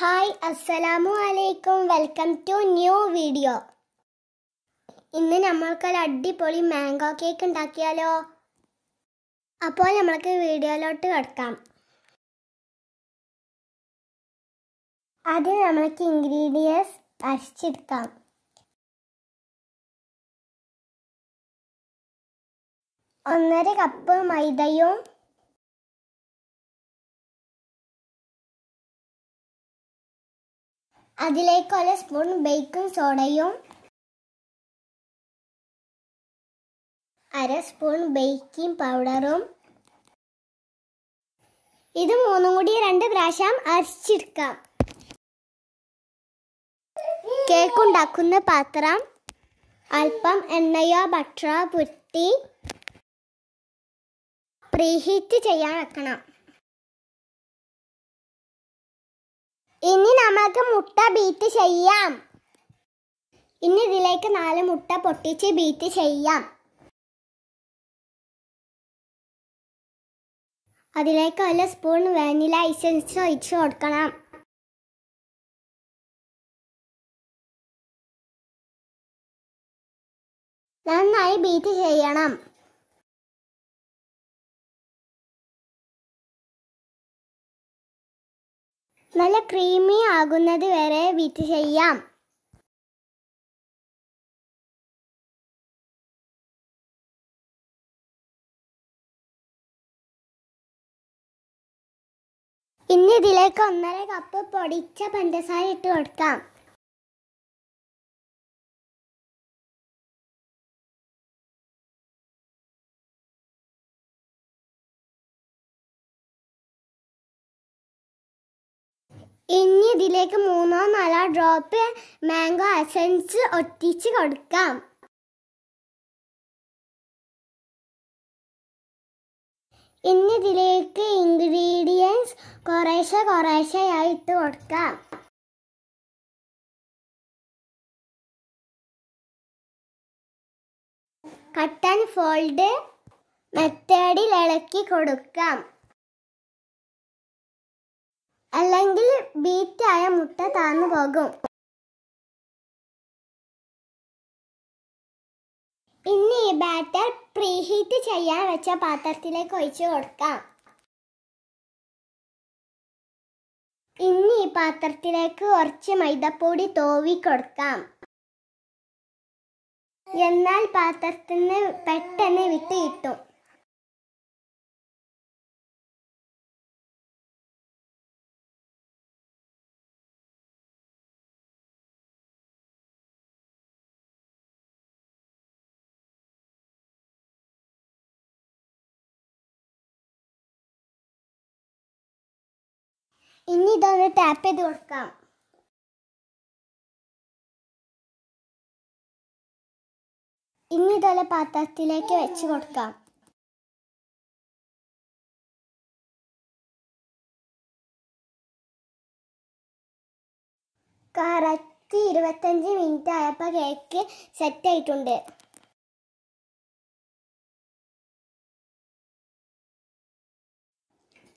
Hi അസ്സലാമു അലൈക്കും. Welcome to new video. ഇന്ന് നമ്മൾക്കൊരു അടിപൊളി മാംഗോ കേക്ക് ഉണ്ടാക്കിയാലോ? അപ്പോൾ നമ്മൾക്ക് വീഡിയോയിലോട്ട് കിടക്കാം. ആദ്യം നമ്മൾക്ക് ഇൻഗ്രീഡിയൻസ് അരച്ചെടുക്കാം. ഒന്നര കപ്പ് മൈദയും അതിലേക്ക് ഒരു സ്പൂൺ ബേക്കിംഗ് സോഡയും അര സ്പൂൺ ബേക്കിംഗ് പൗഡറും ഇത് മൂന്നും കൂടി രണ്ട് പ്രാവശ്യം അരച്ചെടുക്കാം കേക്ക് ഉണ്ടാക്കുന്ന പാത്രം അല്പം എണ്ണയോ ബട്ടറോ പുരട്ടി പ്രീഹീറ്റ് ചെയ്യാൻ വെക്കണം. ഇനി നമ്മൾക്ക് മുട്ട ബീറ്റ് ചെയ്യാം. ഇനി ഇതിലേക്ക് നാല് മുട്ട പൊട്ടിച്ച് ബീറ്റ് ചെയ്യാം. അതിലേക്ക് ഒരു സ്പൂൺ വാനില ഐസൻസ് ഒഴിച്ച് കൊടുക്കണം. നന്നായി ബീറ്റ് ചെയ്യണം. നല്ല ക്രീമി ആകുന്നത് വരെ ബീറ്റ് ചെയ്യാം. ഇനി ഇതിലേക്ക് ഒന്നര കപ്പ് പൊടിച്ച പഞ്ചസാര ഇട്ട് കൊടുക്കാം. ഇനി ഇതിലേക്ക് മൂന്നോ നാലോ ഡ്രോപ്പ് മാംഗോ എസൻസ് ഒട്ടിച്ച് കൊടുക്കാം. ഇനി ഇതിലേക്ക് ഇൻഗ്രീഡിയൻസ് കുറേശ്ശെ കുറേശ്ശെയായി ഇട്ട് കൊടുക്കാം. കട്ടൻ ഫോൾഡ് മെത്തേഡിൽ ഇളക്കി കൊടുക്കാം. ബീറ്റായ മുട്ട താന്നു പോകും. ഇനി ഈ ബാറ്റർ പ്രീഹീറ്റ് ചെയ്യാൻ വെച്ച പാത്രത്തിലേക്ക് ഒഴിച്ചു കൊടുക്കാം. ഇനി ഈ പാത്രത്തിലേക്ക് കുറച്ച് മൈദപ്പൊടി തോവി കൊടുക്കാം. എന്നാൽ പാത്രത്തിന് പെട്ടെന്ന് വിട്ട് കിട്ടും. ഇനി ഇതൊന്ന് ടാപ്പ് ചെയ്ത് കൊടുക്കാം. ഇനി ഇതുപോലെ പാത്രത്തിലേക്ക് വെച്ച് കൊടുക്കാം. കറക്റ്റ് ഇരുപത്തഞ്ച് മിനിറ്റ് ആയപ്പോൾ കേക്ക് സെറ്റ് ആയിട്ടുണ്ട്.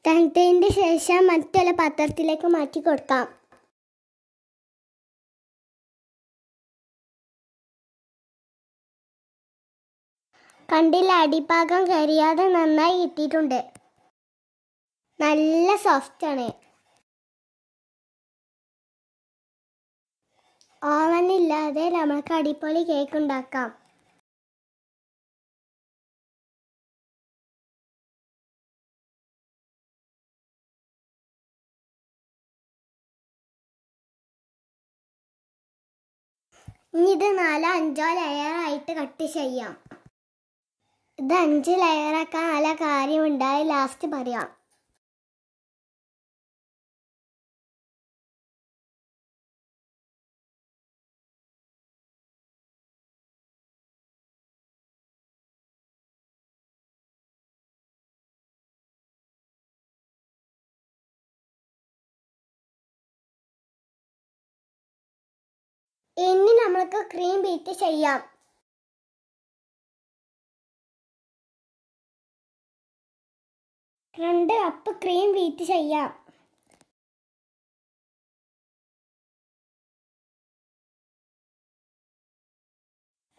തണുത്തതിന്റെ ശേഷം മറ്റുള്ള പാത്രത്തിലേക്ക് മാറ്റി കൊടുക്കാം. കണ്ടിൽ അടിഭാഗം കരിയാതെ നന്നായി ഇട്ടിട്ടുണ്ട്. നല്ല സോഫ്റ്റ് ആണ് ഓവനില്ലാതെ നമുക്ക് അടിപൊളി കേക്ക് ഉണ്ടാക്കാം. ഇനി ഇത് നാലോ അഞ്ചോ ലെയർ ആയിട്ട് കട്ട് ചെയ്യാം. ഇത് അഞ്ച് ലെയറാക്കാൻ നല്ല കാര്യമുണ്ടായി ലാസ്റ്റ് പറയാം. ഇനി നമ്മൾക്ക് ക്രീം ബീറ്റ് ചെയ്യാം. രണ്ട് കപ്പ് ക്രീം ബീറ്റ് ചെയ്യാം.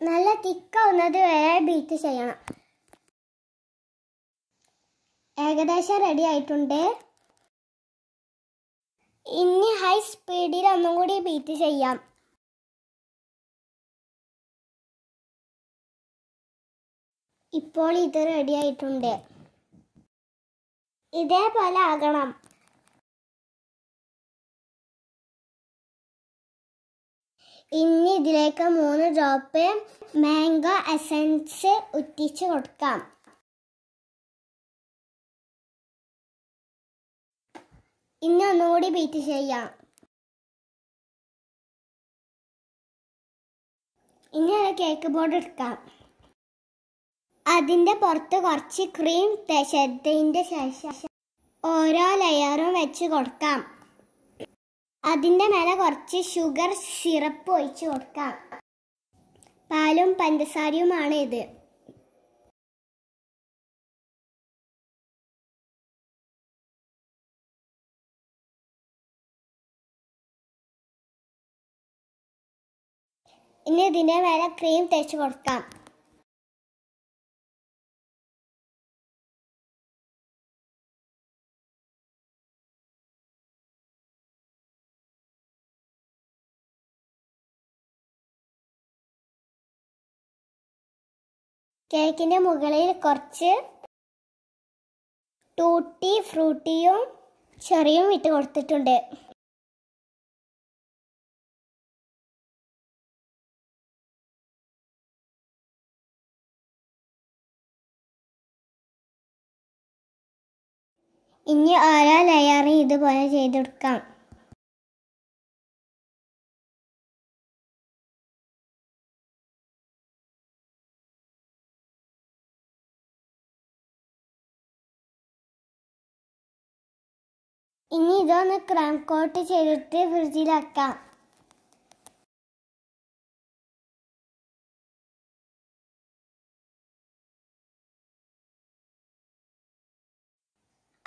നല്ല തിക്കാവുന്നത് വരെ ബീറ്റ് ചെയ്യണം. ഏകദേശം റെഡി ആയിട്ടുണ്ട്. ഇനി ഹൈ സ്പീഡിൽ ഒന്നും കൂടി ബീറ്റ് ചെയ്യാം. ഇപ്പോൾ ഇത് റെഡിയായിട്ടുണ്ട് ഇതേപോലെ ആകണം. ഇനി ഇതിലേക്ക് മൂന്ന് ഡ്രോപ്പ് മാംഗോ എസൻസ് ഉറ്റിച്ച് കൊടുക്കാം. ഇനി ഒന്നുകൂടി ബീറ്റ് ചെയ്യാം. ഇനി കേക്ക് ബോർഡ് എടുക്കാം. അതിന്റെ പുറത്ത് കുറച്ച് ക്രീം തേച്ചതിന്റെ ശേഷം ഓരോ ലെയറും വെച്ച് കൊടുക്കാം. അതിന്റെ മേലെ കുറച്ച് ഷുഗർ സിറപ്പ് ഒഴിച്ച് കൊടുക്കാം. പാലും പഞ്ചസാരയുമാണ് ഇത്. ഇനി ഇതിന്റെ മേലെ ക്രീം തേച്ച് കൊടുക്കാം. കേക്കിന്റെ മുകളിൽ കുറച്ച് ടൂട്ടി ഫ്രൂട്ടിയും ചെറിയും ഇട്ട് കൊടുത്തിട്ടുണ്ട്. ഇനി ഓരോ ലെയറും ഇതുപോലെ ചെയ്തെടുക്കാം? ഇനി ഇതൊന്ന് ക്രം കോട്ട് ചെയ്തിട്ട് ഫ്രിഡ്ജിലാക്കാം.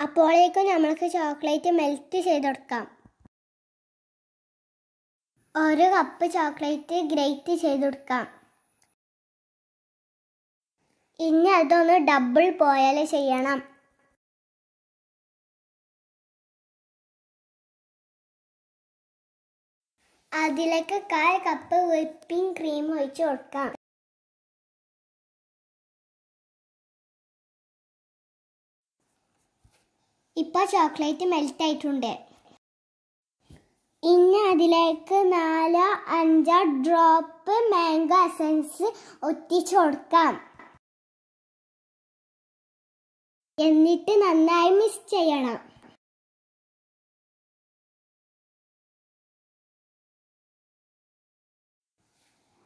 അപ്പോഴേക്കും നമ്മൾക്ക് ചോക്ലേറ്റ് മെൽറ്റ് ചെയ്ത് കൊടുക്കാം. ഒരു കപ്പ് ചോക്ലേറ്റ് ഗ്രേറ്റ് ചെയ്ത് കൊടുക്കാം. ഇനി അതൊന്ന് ഡബിൾ പോയാൽ ചെയ്യണം. അതിലേക്ക് കാൽ കപ്പ് വിപ്പിംഗ് ക്രീം ഒഴിച്ച് കൊടുക്കാം. ഇപ്പൊ ചോക്ലേറ്റ് മെൽറ്റ് ആയിട്ടുണ്ട്. ഇനി അതിലേക്ക് നാലോ അഞ്ചോ ഡ്രോപ്പ് മാംഗോ എസൻസ് ഒറ്റിച്ചു കൊടുക്കാം. എന്നിട്ട് നന്നായി മിക്സ് ചെയ്യണം.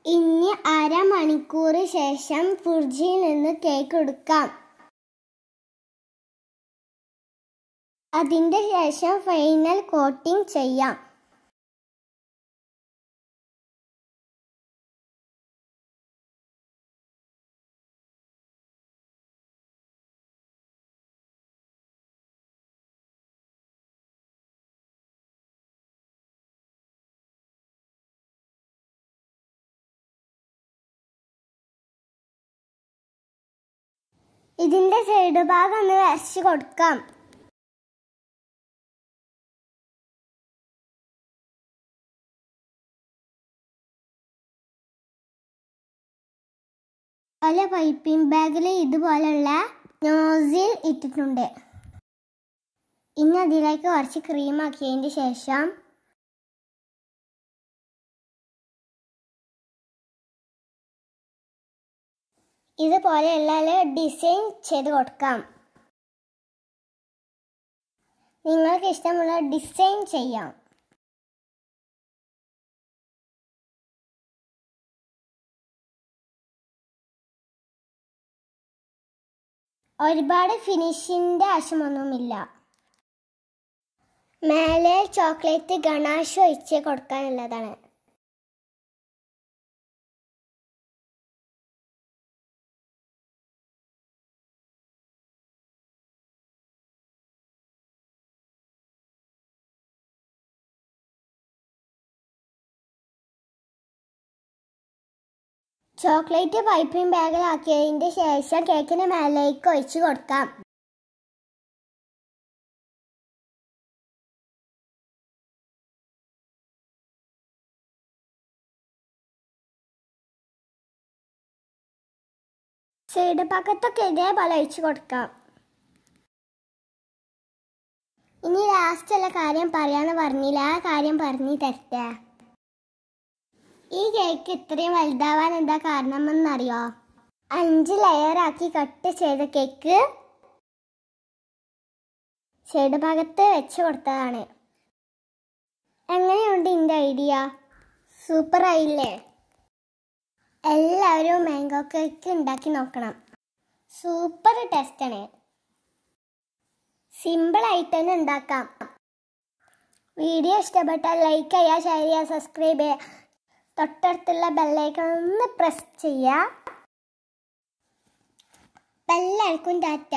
ഇനി അരമണിക്കൂർ ശേഷം ഫ്രിഡ്ജിൽ നിന്ന് കേക്ക് എടുക്കാം. അതിന്റെ ശേഷം ഫൈനൽ കോട്ടിംഗ് ചെയ്യാം. ഇതിന്റെ സൈഡ് ഭാഗം ഒന്ന് വരച്ച് കൊടുക്കാം. പല പൈപ്പിംഗ് ബാഗിൽ ഇതുപോലുള്ള നോസിൽ ഇട്ടിട്ടുണ്ട്. ഇനി അതിലേക്ക് കുറച്ച് ക്രീം ആക്കിയതിന് ശേഷം ഇതുപോലെയുള്ള ഡിസൈൻ ചെയ്ത് കൊടുക്കാം. നിങ്ങൾക്ക് ഇഷ്ടമുള്ള ഡിസൈൻ ചെയ്യാം. ഒരുപാട് ഫിനിഷിന്റെ ആവശ്യമൊന്നുമില്ല. മേലെ ചോക്ലേറ്റ് ഗണാഷ് ഒഴിച്ച് കൊടുക്കാനുള്ളതാണ്. ചോക്ലേറ്റ് പൈപ്പിംഗ് ബാഗിലാക്കിയതിന്റെ ശേഷം കേക്കിന് മേലേക്ക് ഒഴിച്ചു കൊടുക്കാം. സൈഡ് ഭാഗത്തൊക്കെ ഇതേപോലെ ഒഴിച്ചു കൊടുക്കാം. ഇനി ലാസ്റ്റുള്ള കാര്യം പറയാന്ന് പറഞ്ഞില്ല? ആ കാര്യം പറഞ്ഞു തരട്ടെ. ഈ കേക്ക് ഇത്രയും വലുതാവാൻ എന്താ കാരണമെന്നറിയോ? അഞ്ച് ലെയറാക്കി കട്ട് ചെയ്ത കേക്ക് സൈഡ് ഭാഗത്ത് വെച്ച് കൊടുത്തതാണ്. എങ്ങനെയുണ്ട് എന്റെ ഐഡിയ സൂപ്പർ ആയില്ലേ? എല്ലാവരും മാംഗോ കേക്ക് ഉണ്ടാക്കി നോക്കണം. സൂപ്പർ ടേസ്റ്റാണ് സിമ്പിൾ ആയിട്ട് തന്നെ ഉണ്ടാക്കാം വീഡിയോ ഇഷ്ടപ്പെട്ടാൽ ലൈക്ക് ചെയ്യുക ഷെയർ ചെയ്യുക സബ്സ്ക്രൈബ് ചെയ്യുക. തൊട്ടടുത്തുള്ള ബെല്ലൈക്കൺ ഒന്ന് പ്രസ് ചെയ്യുക. എല്ലാവർക്കും ടാറ്റ.